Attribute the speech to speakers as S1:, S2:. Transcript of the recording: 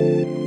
S1: you